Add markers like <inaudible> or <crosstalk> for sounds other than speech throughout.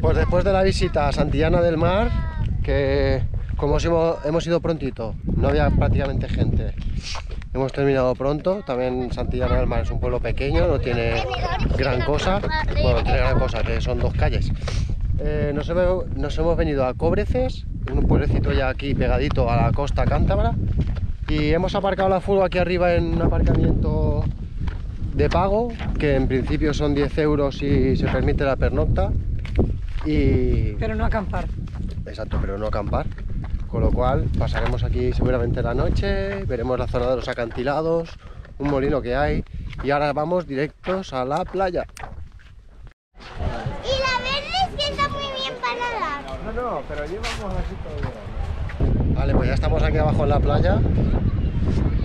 Pues después de la visita a Santillana del Mar, que como hemos, ido prontito, no había prácticamente gente. Hemos terminado pronto, también Santillana del Mar es un pueblo pequeño, no tiene gran cosa, bueno, tiene gran cosa, que son dos calles. Eh, nos, hemos, nos hemos venido a Cobreces, un pueblecito ya aquí pegadito a la costa cántabra, y hemos aparcado la furgo aquí arriba en un aparcamiento de pago, que en principio son 10 euros y se permite la pernocta. Y... Pero no acampar. Exacto, pero no acampar. Con lo cual pasaremos aquí seguramente la noche, veremos la zona de los acantilados, un molino que hay y ahora vamos directos a la playa. Y la verde es que está muy bien para nadar. No, no, pero llevamos así todo Vale, pues ya estamos aquí abajo en la playa.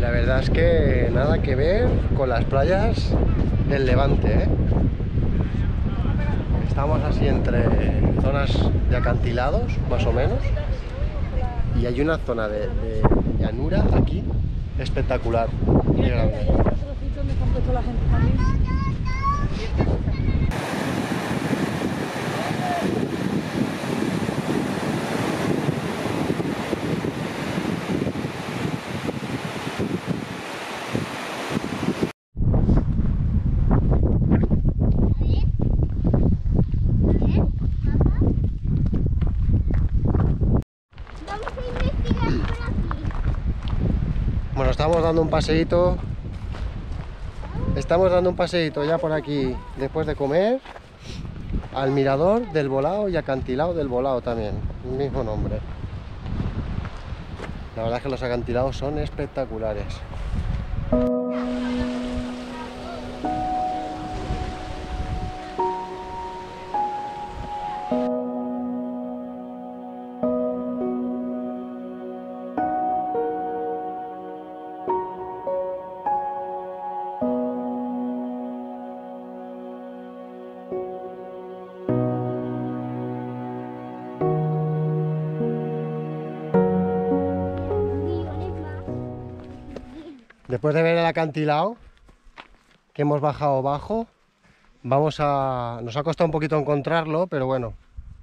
La verdad es que nada que ver con las playas del Levante, ¿eh? Estamos así entre zonas de acantilados, más o menos. Y hay una zona de, de llanura aquí espectacular. muy grande. donde se han puesto la gente también. Vamos a investigar por aquí. Bueno, estamos dando un paseíto. Estamos dando un paseíto ya por aquí después de comer al mirador del volado y acantilado del volado también, mismo nombre. La verdad es que los acantilados son espectaculares. Después de ver el acantilado que hemos bajado bajo, vamos a. Nos ha costado un poquito encontrarlo, pero bueno,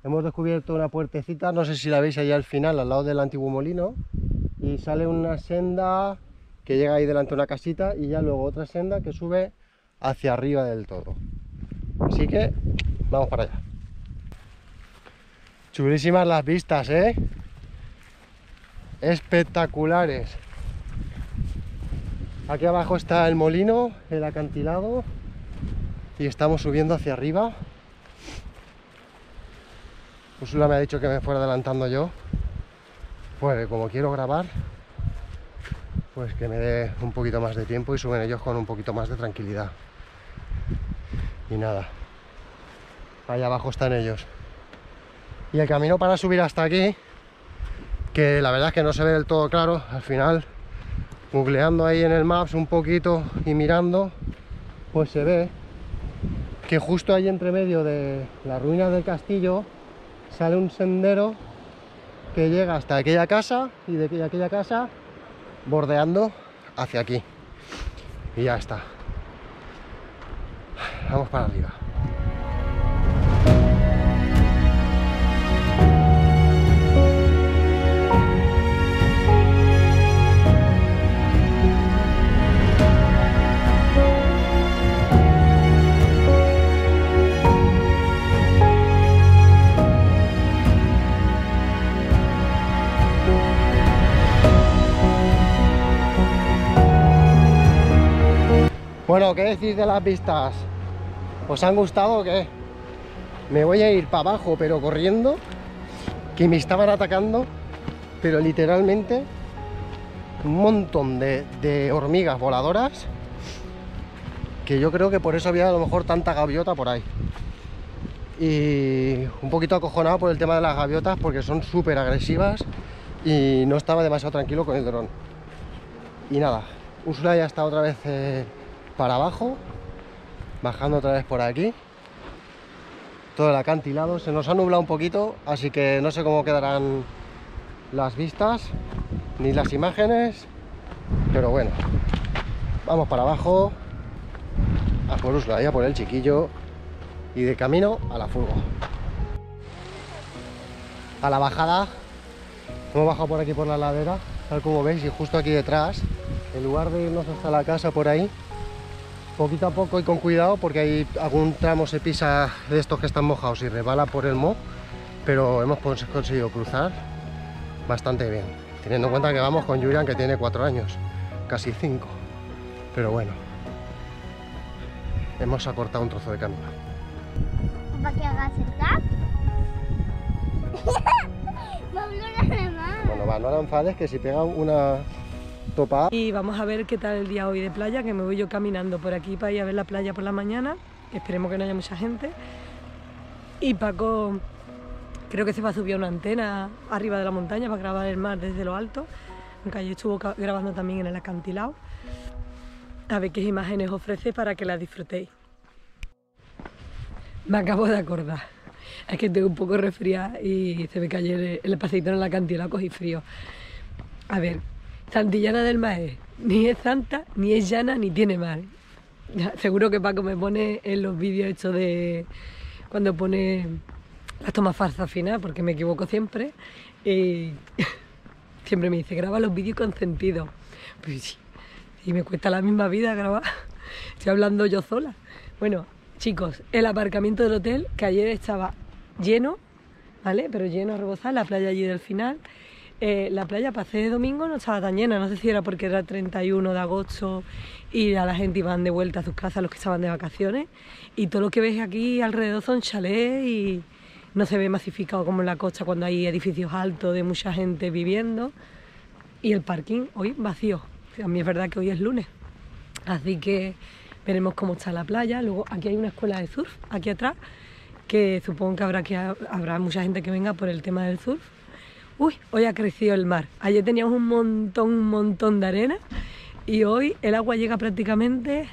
hemos descubierto una puertecita, no sé si la veis allá al final, al lado del antiguo molino, y sale una senda que llega ahí delante de una casita y ya luego otra senda que sube hacia arriba del todo. Así que vamos para allá. Chulísimas las vistas, ¿eh? Espectaculares. Aquí abajo está el molino, el acantilado y estamos subiendo hacia arriba. Úrsula me ha dicho que me fuera adelantando yo. Pues como quiero grabar, pues que me dé un poquito más de tiempo y suben ellos con un poquito más de tranquilidad. Y nada, allá abajo están ellos. Y el camino para subir hasta aquí, que la verdad es que no se ve del todo claro, al final googleando ahí en el Maps un poquito y mirando, pues se ve que justo ahí entre medio de las ruinas del castillo sale un sendero que llega hasta aquella casa y de aquella, aquella casa bordeando hacia aquí. Y ya está. Vamos para arriba. Bueno, ¿qué decís de las vistas? ¿Os han gustado o qué? Me voy a ir para abajo, pero corriendo, que me estaban atacando, pero literalmente un montón de, hormigas voladoras, que yo creo que por eso había a lo mejor tanta gaviota por ahí. Y un poquito acojonado por el tema de las gaviotas, porque son súper agresivas y no estaba demasiado tranquilo con el dron. Y nada, Úrsula ya está otra vez eh, para abajo, bajando otra vez por aquí. Todo el acantilado, se nos ha nublado un poquito, así que no sé cómo quedarán las vistas ni las imágenes, pero bueno, vamos para abajo, a por Úrsula y a por el chiquillo y de camino a la furgo. a la bajada. Hemos bajado por aquí por la ladera, tal como veis, y justo aquí detrás, en lugar de irnos hasta la casa por ahí, poquito a poco y con cuidado, porque hay algún tramo se pisa de estos que están mojados y rebala por el mo, pero hemos cons- conseguido cruzar bastante bien, teniendo en cuenta que vamos con Julian que tiene cuatro años, casi cinco, pero bueno, hemos acortado un trozo de camino. ¿Para que nada <laughs> más. Bueno, va, no la enfades, que si pega una Y vamos a ver qué tal el día hoy de playa, que me voy yo caminando por aquí para ir a ver la playa por la mañana. Esperemos que no haya mucha gente. Y Paco creo que se va a subir una antena arriba de la montaña para grabar el mar desde lo alto. Aunque ayer estuvo grabando también en el acantilado. A ver qué imágenes ofrece para que las disfrutéis. Me acabo de acordar. Es que estoy un poco resfriada y se ve que ayer el paseíto en el acantilado cogí frío. A ver, Santillana del Maes ni es santa, ni es llana, ni tiene mar. Seguro que Paco me pone en los vídeos hechos de cuando pone las tomas falsas al final, porque me equivoco siempre. Y <laughs> siempre me dice, graba los vídeos con sentido. Pues sí, y me cuesta la misma vida grabar. <laughs> Estoy hablando yo sola. Bueno, chicos, el aparcamiento del hotel, que ayer estaba lleno, ¿vale? Pero lleno a rebosar, la playa allí del final. Eh, la playa pasé de domingo no estaba tan llena, no sé si era porque era 31 de agosto y a la gente iban de vuelta a sus casas los que estaban de vacaciones. Y todo lo que ves aquí alrededor son chalés y no se ve masificado como en la costa cuando hay edificios altos de mucha gente viviendo. Y el parking hoy vacío. A mí es verdad que hoy es lunes. Así que veremos cómo está la playa. Luego aquí hay una escuela de surf, aquí atrás, que supongo que habrá, que habrá mucha gente que venga por el tema del surf. Uy, hoy ha crecido el mar. Ayer teníamos un montón, un montón de arena y hoy el agua llega prácticamente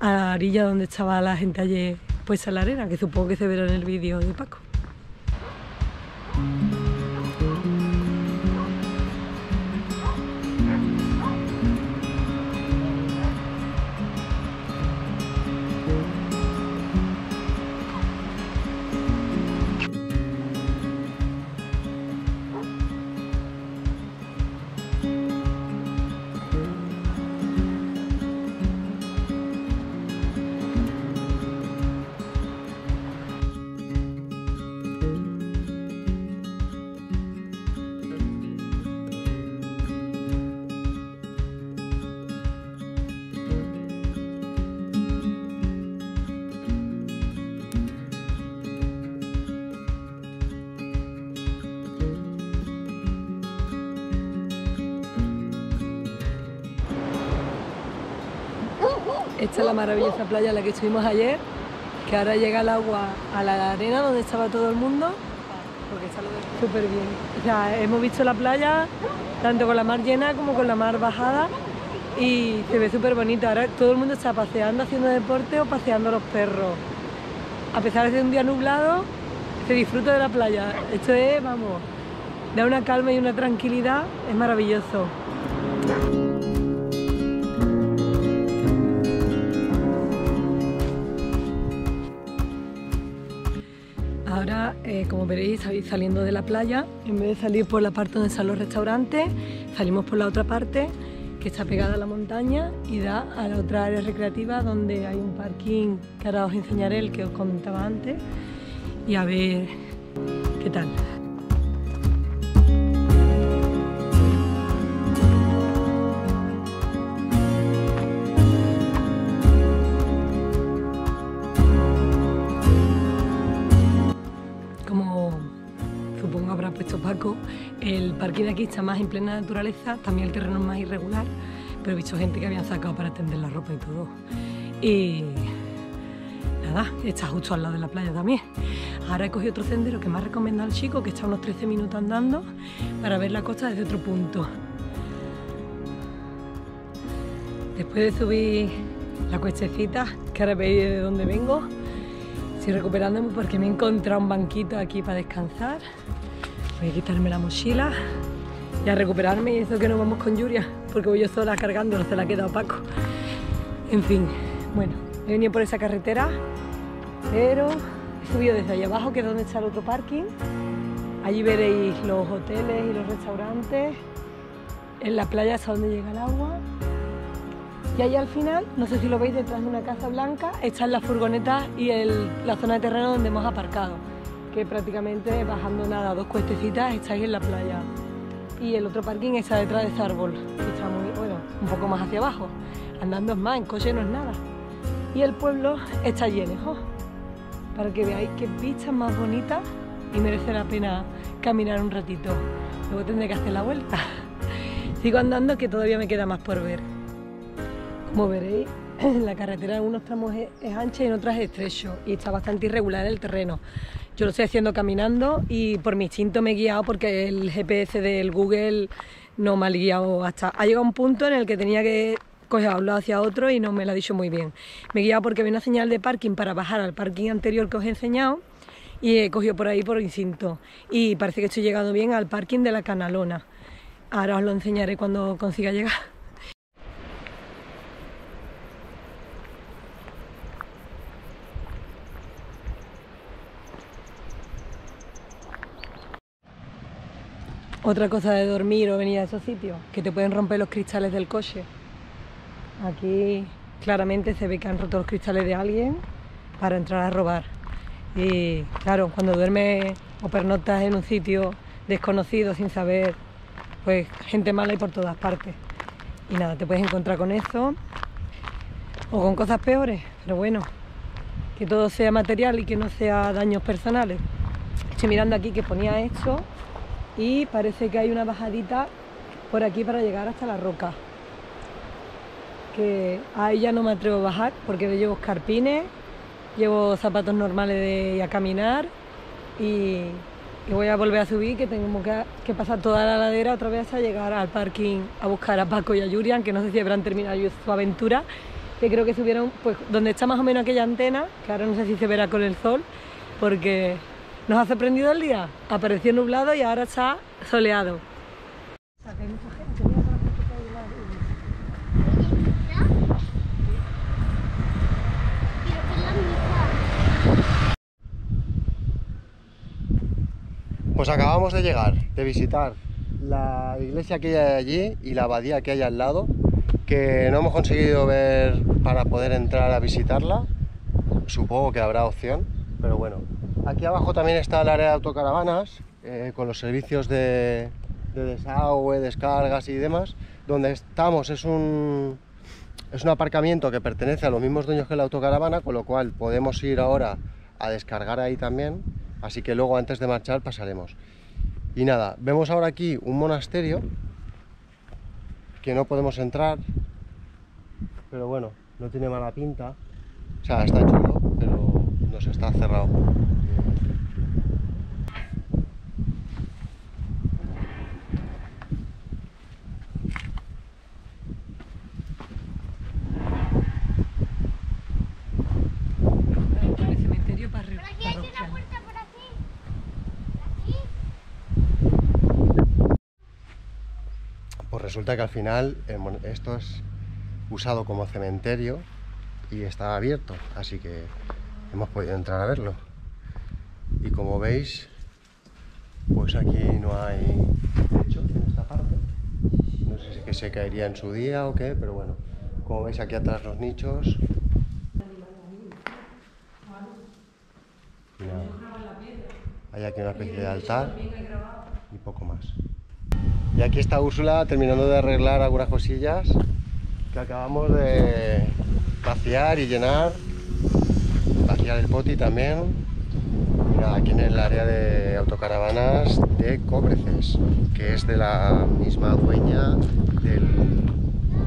a la orilla donde estaba la gente ayer puesta en la arena, que supongo que se verá en el vídeo de Paco. Esta es la maravillosa playa en la que estuvimos ayer, que ahora llega el agua a la arena donde estaba todo el mundo. Porque está lo de- súper bien. O hemos visto la playa tanto con la mar llena como con la mar bajada y se ve súper bonito. Ahora todo el mundo está paseando, haciendo deporte o paseando los perros. A pesar de ser un día nublado, se disfruta de la playa. Esto es, vamos, da una calma y una tranquilidad, es maravilloso. Ahora, eh, como veréis, saliendo de la playa. En vez de salir por la parte donde están los restaurantes, salimos por la otra parte que está pegada a la montaña y da a la otra área recreativa donde hay un parking que ahora os enseñaré el que os comentaba antes y a ver qué tal. El parque de aquí está más en plena naturaleza, también el terreno es más irregular, pero he visto gente que habían sacado para tender la ropa y todo. Y nada, está justo al lado de la playa también. Ahora he cogido otro sendero que me ha recomendado el chico, que está unos 13 minutos andando, para ver la costa desde otro punto. Después de subir la cuestecita, que ahora veis de dónde vengo, estoy recuperándome porque me he encontrado un banquito aquí para descansar. Voy a quitarme la mochila y a recuperarme y eso que no vamos con Yuria, porque voy yo sola cargando, se la ha quedado Paco. En fin, bueno, he venido por esa carretera, pero he subido desde ahí abajo, que es donde está el otro parking. Allí veréis los hoteles y los restaurantes. En la playa hasta donde llega el agua. Y ahí al final, no sé si lo veis detrás de una casa blanca, están las furgonetas y la zona de terreno donde hemos aparcado. Que prácticamente bajando nada, dos cuestecitas, estáis en la playa. Y el otro parking está detrás de ese árbol. Está muy, bueno, un poco más hacia abajo. Andando es más, en coche no es nada. Y el pueblo está lleno, ¡oh! para que veáis qué vistas más bonitas y merece la pena caminar un ratito. Luego tendré que hacer la vuelta. <laughs> Sigo andando que todavía me queda más por ver. Como veréis, la carretera en unos tramos es ancha y en otras es estrecho y está bastante irregular el terreno. Yo lo estoy haciendo caminando y por mi instinto me he guiado porque el GPS del Google no me ha guiado hasta... Ha llegado un punto en el que tenía que coger a un lado hacia otro y no me lo ha dicho muy bien. Me he guiado porque había una señal de parking para bajar al parking anterior que os he enseñado y he cogido por ahí por instinto. Y parece que estoy llegando bien al parking de la Canalona. Ahora os lo enseñaré cuando consiga llegar. Otra cosa de dormir o venir a esos sitios, que te pueden romper los cristales del coche. Aquí claramente se ve que han roto los cristales de alguien para entrar a robar. Y claro, cuando duermes o pernoctas en un sitio desconocido sin saber, pues gente mala hay por todas partes. Y nada, te puedes encontrar con eso o con cosas peores, pero bueno, que todo sea material y que no sea daños personales. Estoy mirando aquí que ponía esto y parece que hay una bajadita por aquí para llegar hasta la roca. Que ahí ya no me atrevo a bajar porque llevo escarpines, llevo zapatos normales de a caminar y, y voy a volver a subir que tengo que, que pasar toda la ladera otra vez hasta llegar al parking a buscar a Paco y a Yurian, que no sé si habrán terminado su aventura, que creo que subieron pues donde está más o menos aquella antena, que ahora no sé si se verá con el sol, porque nos ha sorprendido el día. Apareció nublado y ahora está soleado. Pues acabamos de llegar, de visitar la iglesia que hay allí y la abadía que hay al lado, que no hemos conseguido ver para poder entrar a visitarla. Supongo que habrá opción, pero bueno. Aquí abajo también está el área de autocaravanas, eh, con los servicios de, de desagüe, descargas y demás. Donde estamos es un, es un aparcamiento que pertenece a los mismos dueños que la autocaravana, con lo cual podemos ir ahora a descargar ahí también. Así que luego antes de marchar pasaremos. Y nada, vemos ahora aquí un monasterio que no podemos entrar, pero bueno, no tiene mala pinta. O sea, está chulo, pero está cerrado. El cementerio parri- Por aquí hay una parroquial. puerta por aquí. Aquí. Pues resulta que al final mon- esto es usado como cementerio y está abierto, así que hemos podido entrar a verlo. Y como veis, pues aquí no hay techo en esta parte. No sé si que se caería en su día o qué, pero bueno. Como veis aquí atrás los nichos. Hay aquí una especie de altar y poco más. Y aquí está Úrsula terminando de arreglar algunas cosillas que acabamos de vaciar y llenar. Vaciar el poti también. Nada, aquí en el área de autocaravanas de Cobreces, que es de la misma dueña del-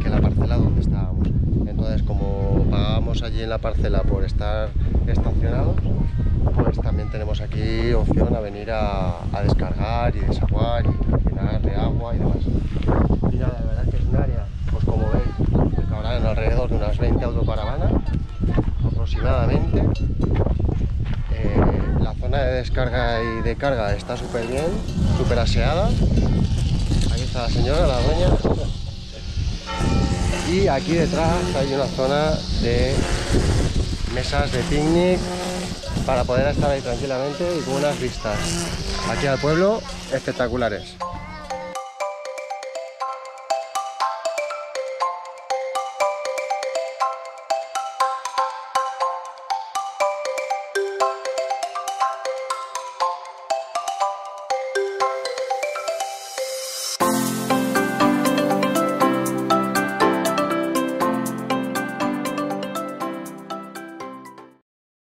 que la parcela donde estábamos. Entonces, como pagábamos allí en la parcela por estar estacionados, pues también tenemos aquí opción a venir a, descargar y desaguar y llenar de agua y demás. Nada, la verdad es que es un área, pues como veis, que cabrán alrededor de unas 20 autocaravanas aproximadamente. Eh, la zona de descarga y de carga está súper bien, súper aseada. Aquí está la señora, la dueña. Y aquí detrás hay una zona de mesas de picnic para poder estar ahí tranquilamente y con unas vistas aquí al pueblo espectaculares.